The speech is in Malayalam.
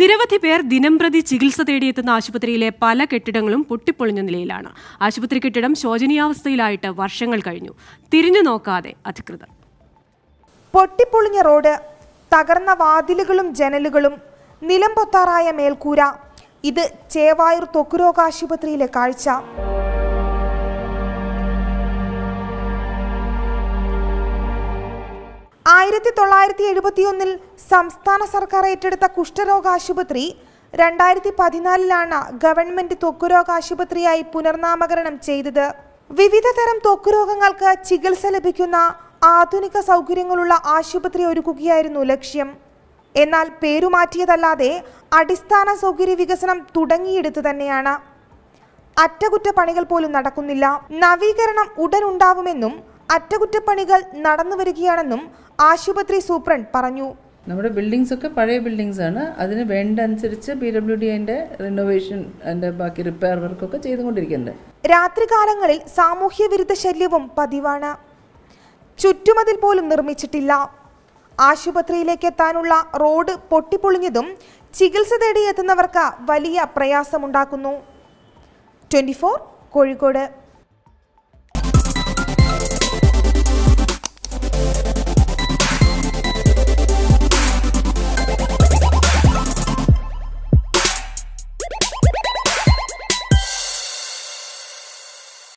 നിരവധി പേർ ദിനംപ്രതി ചികിത്സ തേടിയെത്തുന്ന ആശുപത്രിയിലെ പല കെട്ടിടങ്ങളും പൊട്ടിപ്പൊളിഞ്ഞ നിലയിലാണ്. ആശുപത്രി കെട്ടിടം ശോചനീയാവസ്ഥയിലായിട്ട് വർഷങ്ങൾ കഴിഞ്ഞു. തിരിഞ്ഞു നോക്കാതെ അധികൃതർ. പൊട്ടിപ്പൊളിഞ്ഞ റോഡ് തകർന്ന വാതിലുകളും ജനലുകളും നിലംപൊത്താറായ മേൽക്കൂര. ഇത് ചേവായൂർ തൊക്കുരോഗാശുപത്രിയിലെ കാഴ്ച. ആയിരത്തി തൊള്ളായിരത്തി എഴുപത്തിയൊന്നിൽ സംസ്ഥാന സർക്കാർ ഏറ്റെടുത്ത കുഷ്ഠരോഗ ആശുപത്രി രണ്ടായിരത്തി പതിനാലിലാണ് ഗവൺമെന്റ് ത്വക്കുരോഗ ആശുപത്രിയായി പുനർനാമകരണം ചെയ്തത്. വിവിധ തരം ത്വക്കുരോഗങ്ങൾക്ക് ചികിത്സ ലഭിക്കുന്ന ആധുനിക സൗകര്യങ്ങളുള്ള ആശുപത്രി ഒരുക്കുകയായിരുന്നു ലക്ഷ്യം. എന്നാൽ പേരുമാറ്റിയതല്ലാതെ അടിസ്ഥാന സൗകര്യ വികസനം തുടങ്ങിയെടുത്തു തന്നെയാണ്. അറ്റകുറ്റപ്പണികൾ പോലും നടക്കുന്നില്ല. നവീകരണം ഉടൻ ഉണ്ടാവുമെന്നും അറ്റകുറ്റപ്പണികൾ നടന്നു വരികയാണെന്നും ആശുപത്രി സൂപ്രണ്ട് പറഞ്ഞു. നമ്മുടെ ബിൽഡിങ്സ് ഒക്കെ പഴയ ബിൽഡിങ്സ് ആണ്. അതിന് വേണ്ട അനുസരിച്ച് പി ഡബ്ല്യു ഡി അതിന്റെ റിനോവേഷൻ ബാക്കി റിപ്പയർ വർക്കൊക്കെ ചെയ്തുകൊണ്ടിരിക്കുന്നുണ്ട്. രാത്രികാലങ്ങളിൽ സാമൂഹ്യ വിരുദ്ധ ശല്യവും പതിവാണ്. ചുറ്റുമതിൽ പോലും നിർമ്മിച്ചിട്ടില്ല. ആശുപത്രിയിലേക്ക് എത്താനുള്ള റോഡ് പൊട്ടിപ്പൊളിഞ്ഞതും ചികിത്സ തേടി എത്തുന്നവർക്ക് വലിയ പ്രയാസമുണ്ടാക്കുന്നു. ട്വന്റി കോഴിക്കോട്.